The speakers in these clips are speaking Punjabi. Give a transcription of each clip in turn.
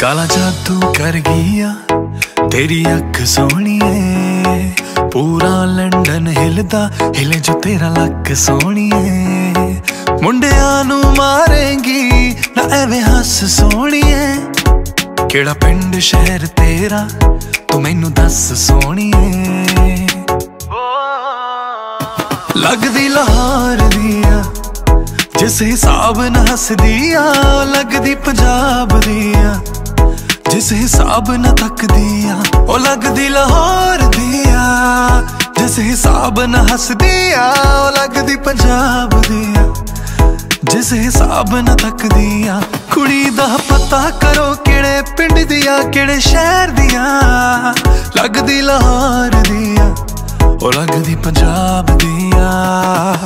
ਕਾਲਾ ਜਾਦੂ ਕਰ ਗਿਆ ਤੇਰੀ ਅੱਖ ਸੋਹਣੀਏ ਪੂਰਾ ਲੰਡਨ ਹਿਲਦਾ ਹਿਲੇ ਜੋ ਤੇਰਾ ਲੱਕ ਸੋਹਣੀਏ ਮੁੰਡਿਆਂ ਨੂੰ ਮਾਰੇਂਗੀ ਨਾ ਐਵੇਂ ਹੱਸ ਸੋਹਣੀਏ ਕਿਹੜਾ ਪਿੰਡ ਸ਼ਹਿਰ ਤੇਰਾ ਤੂੰ ਮੈਨੂੰ ਦੱਸ ਸੋਹਣੀਏ ਲੱਗਦੀ ਲਾਹੌਰ ਦੀਆਂ ਜਿਸ ਹਿਸਾਬ ਨਾਲ ਹੱਸਦੀ ਆ ਲੱਗਦੀ ਪੰਜਾਬ ਦੀਆਂ ਜਿਸ ਹਿਸਾਬ ਨਾਲ ਤੱਕਦੀ ਆ ਉਹ ਲੱਗਦੀ ਲਾਹੌਰ ਦੀ ਆ ਜਿਸ ਹਿਸਾਬ ਨਾਲ ਹੱਸਦੀ ਆ ਉਹ ਲੱਗਦੀ ਪੰਜਾਬ ਦੀ ਆ ਜਿਸ ਹਿਸਾਬ ਨਾਲ ਤੱਕਦੀ ਆ ਕੁੜੀ ਦਾ ਪਤਾ ਕਰੋ ਕਿਹੜੇ ਪਿੰਡ ਦੀ ਆ ਕਿਹੜੇ ਸ਼ਹਿਰ ਦੀ ਆ ਲੱਗਦੀ ਲਾਹੌਰ ਦੀ ਆ ਉਹ ਲੱਗਦੀ ਪੰਜਾਬ ਦੀ ਆ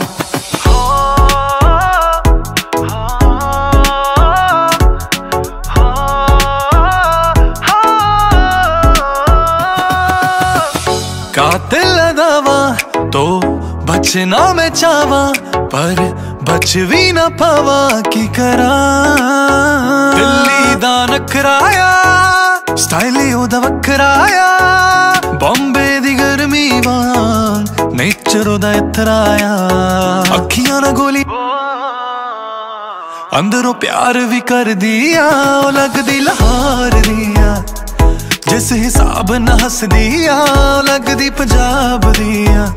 ਕੁਛ ਨਾ ਮੈਂ ਚਾਵਾ ਪਰ ਬਚ ਵੀ ਨਾ ਪਾਵਾ, ਕੀ ਕਰਾਂ? ਦਿੱਲੀ ਦਾ ਨਖਰਾਇਆ ਸਟਾਈਲ ਉਹਦਾ ਵੱਖਰਾਇਆ ਬੰਬੇ ਦੀ ਗਰਮੀ ਵਾਂਗ, ਨੇਚਰ ਉਹਦਾ ਇਤਰਾਇਆ ਅੱਖੀਆਂ ਨਾ ਗੋਲੀ ਅੰਦਰੋਂ ਪਿਆਰ ਵੀ ਕਰਦੀ ਆ, ਉਹ ਲੱਗਦੀ ਲਾਹੌਰ ਦੀ ਆ। ਜਿਸ ਹਿਸਾਬ ਨਾਲ ਹੱਸਦੀ ਆ ਲੱਗਦੀ ਪੰਜਾਬ ਦੀ ਆ।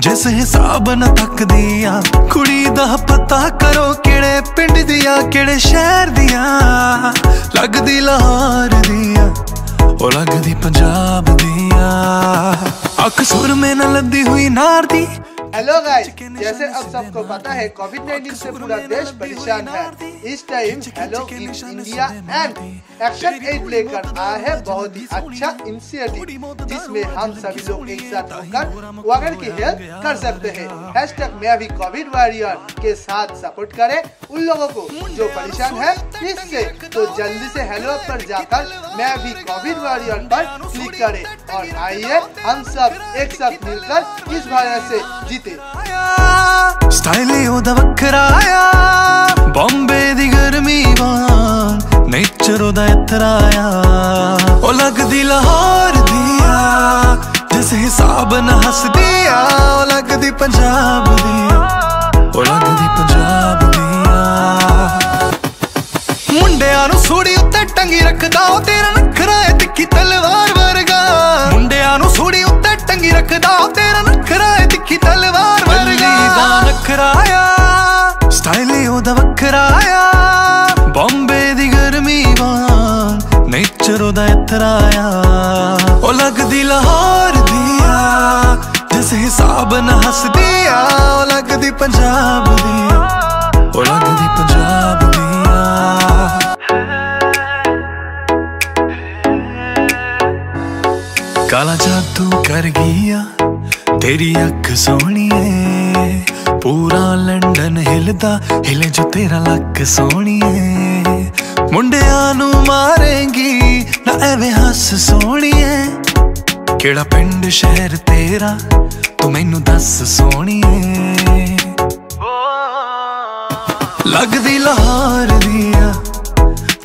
ਜਿਸ ਹਿਸਾਬ ਨਾਲ ਤੱਕਦੀ ਆ, ਕੁੜੀ ਦਾ ਪਤਾ ਕਰੋ ਕਿਹੜੇ ਪਿੰਡ ਦੀਆਂ ਕਿਹੜੇ ਸ਼ਹਿਰ ਦੀਆਂ ਲੱਗਦੀ ਲਾਹੌਰ ਦੀਆਂ ਉਹ ਲੱਗਦੀ ਪੰਜਾਬ ਦੀਆਂ ਅੱਖ ਸੁਰਮੇ ਨਾਲ ਨਾ ਲੱਦੀ ਹੋਈ ਨਾਰ ਦੀ हेलो गाइस जैसे अब सबको पता है कोविड 19 से पूरा देश परेशान है। इस time hello India and action ad लेकर आया है बहुत ही अच्छा इनिशिएटिव जिसमें हम सभी लोग एक साथ होकर वागर की हेल्प कर सकते हैं। हैशटैग मैं भी कोविड वॉरियर के साथ सपोर्ट करें उन लोगों को जो परेशान है इससे तो जल्दी से हेलो ऐप पर जाकर मैं भी कोविड वॉरियर पर क्लिक करें। और आइए हम सब एक साथ मिलकर इस वायरस से जीते। ਸਟਾਈਲ ਹੀ ਉਹਦਾ ਵੱਖਰਾ ਆ ਬੰਬੇ ਦੀ ਗਰਮੀ ਵਾਂ ਨੇਚਰ ਉਹਦਾ ਇਤਰਾ ਆ ਉਹ ਲੱਗਦੀ ਲਾਹੌਰ ਦੀ ਆ, ਜਿਸ ਹਿਸਾਬ ਨਾਲ ਹੱਸਦੀ ਆ, ਉਹ ਲੱਗਦੀ ਪੰਜਾਬ ਦੀ ਆ। ਉਹ ਲੱਗਦੀ ਪੰਜਾਬ ਦੀ ਆ। ਮੁੰਡਿਆਂ ਨੂੰ ਸੂੜੀ ਉੱਤੇ ਟੰਗੀ ਰੱਖਦਾ, ਉਹ ਤੇਰਾ ਨਖਰਾ ਏ ਤਿੱਖੀ ਤਲਵਾਰ ਵਰਗਾ। ਮੁੰਡਿਆਂ ਨੂੰ ਸੂੜੀ ਉੱਤੇ ਟੰਗੀ ਰੱਖਦਾ, ਉਹ ਤੇਰਾ ਨਖਰਾ ਤਲਵਾਰ ਵਰਗਾ। ਦਾ ਨਖਰਾ ਆ ਸਟਾਈਲ ਹੀ ਉਹਦਾ ਵੱਖਰਾ ਆ। ਬੰਬੇ ਦੀ ਗਰਮੀ ਵਾਂ ਨੇਚਰ ਉਹਦਾ ਇਤਰਾ ਆ ਉਹ ਲੱਗਦੀ ਲਾਹੌਰ ਦੀ ਆ, ਜਿਸ ਹਿਸਾਬ ਨਾਲ ਹੱਸਦੀ ਆ। ਉਹ ਲੱਗਦੀ ਪੰਜਾਬ ਦੀ ਉਹ ਲੱਗਦੀ ਪੰਜਾਬ ਦੀ ਕਾਲਾ ਜਾਦੂ ਕਰ ਗਿਆ ਤੇਰੀ ਅੱਖ ਸੋਹਣੀਏ, ਪੂਰਾ ਲੰਡਨ ਹਿਲਦਾ ਹਿਲੇ ਜੋ ਤੇਰਾ ਲੱਕ ਸੋਹਣੀਏ। ਮੁੰਡਿਆਂ ਨੂੰ ਮਾਰੇਂਗੀ, ਨਾ ਐਵੇਂ ਹੱਸ ਸੋਹਣੀਏ। ਕਿਹੜਾ ਪਿੰਡ, ਸ਼ਹਿਰ ਤੇਰਾ, ਤੂੰ ਮੈਨੂੰ ਦੱਸ ਸੋਹਣੀਏ। ਲੱਗਦੀ ਲਾਹੌਰ ਦੀ ਆ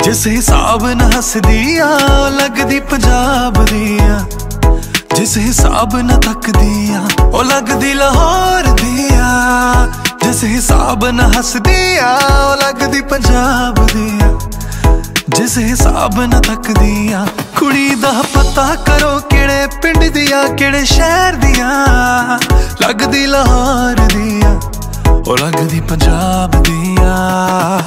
ਜਿਸ ਹਿਸਾਬ ਨਾਲ ਹੱਸਦੀ ਆ, ਲੱਗਦੀ ਪੰਜਾਬ ਦੀ ਆ ਜਿਸ ਹਿਸਾਬ ਨਾਲ ਤੱਕਦੀ ਆ ਉਹ ਲੱਗਦੀ ਲਾਹੌਰ ਦੀ ਆ ਜਿਸ ਹਿਸਾਬ ਨਾਲ ਹੱਸਦੀ ਆ ਉਹ ਲੱਗਦੀ ਪੰਜਾਬ ਦੀ ਆ ਜਿਸ ਹਿਸਾਬ ਨਾਲ ਤੱਕਦੀ ਆ ਕੁੜੀ ਦਾ ਪਤਾ ਕਰੋ ਕਿਹੜੇ ਪਿੰਡ ਦੀਆਂ, ਕਿਹੜੇ ਸ਼ਹਿਰ ਦੀਆਂ। ਲੱਗਦੀ ਲਾਹੌਰ ਦੀਆਂ, ਉਹ ਲੱਗਦੀ ਪੰਜਾਬ ਦੀਆਂ।